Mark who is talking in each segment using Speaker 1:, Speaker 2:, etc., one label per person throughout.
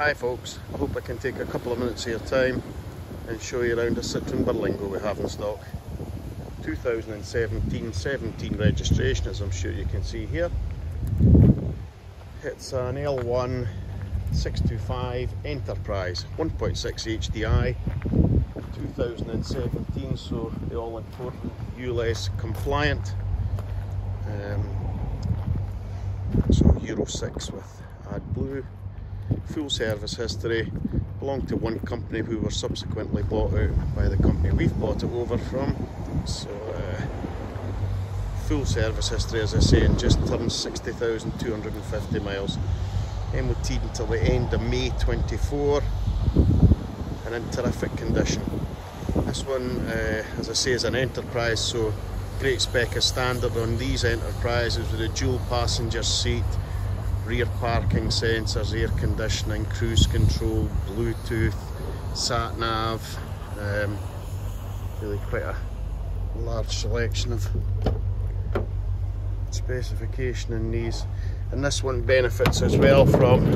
Speaker 1: Hi folks, I hope I can take a couple of minutes of your time and show you around a Citroen Berlingo we have in stock. 2017-17 registration as I'm sure you can see here. It's an L1 625 Enterprise 1.6 HDI 2017 so the all important ULEZ compliant um, so Euro 6 with AdBlue full service history, belonged to one company who were subsequently bought out by the company we've bought it over from. So uh, full service history as I say and just turned 60,250 miles. MOT until the end of May 24 and in terrific condition. This one, uh, as I say, is an Enterprise so great spec as standard on these Enterprises with a dual passenger seat rear parking sensors, air conditioning, cruise control, Bluetooth, sat nav. Um, really quite a large selection of specification in these. And this one benefits as well from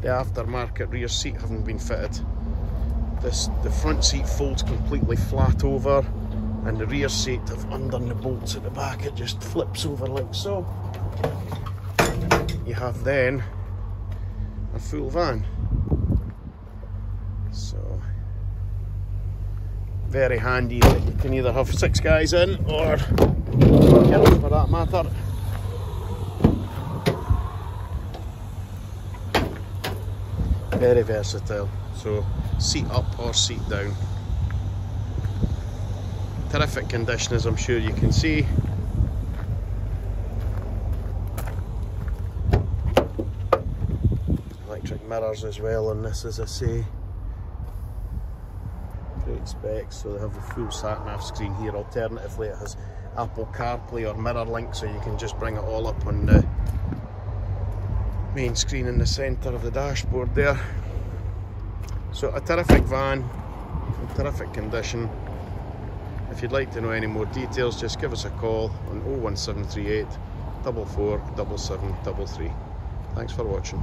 Speaker 1: the aftermarket rear seat having been fitted. This the front seat folds completely flat over and the rear seat have undone the bolts at the back it just flips over like so you have then a full van. So very handy that you can either have six guys in or for that matter. Very versatile. So seat up or seat down. Terrific condition as I'm sure you can see. Mirrors as well on this as I say. Great specs so they have a full sat nav screen here. Alternatively it has Apple CarPlay or MirrorLink so you can just bring it all up on the main screen in the centre of the dashboard there. So a terrific van in terrific condition. If you'd like to know any more details just give us a call on 01738 44 7733 thanks for watching